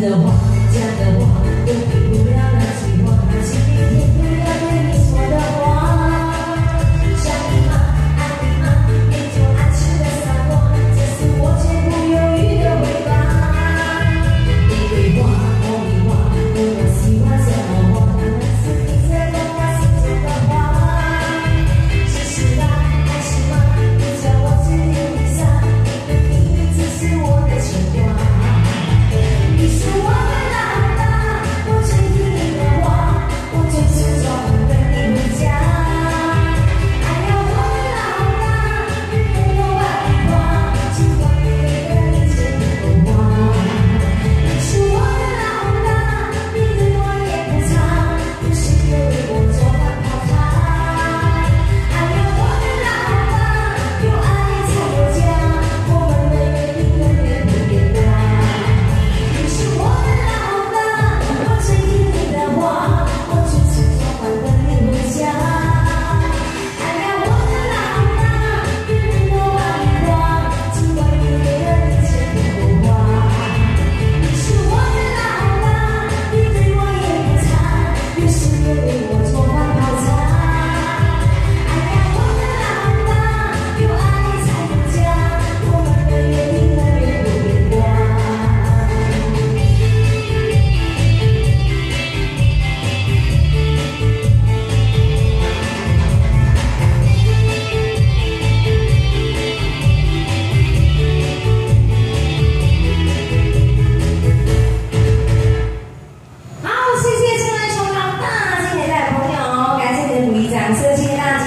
the one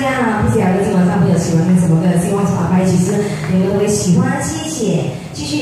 样啊，不知道今晚上朋友喜欢看什么歌，希望小宝宝其实你们都会喜欢，谢谢，继续。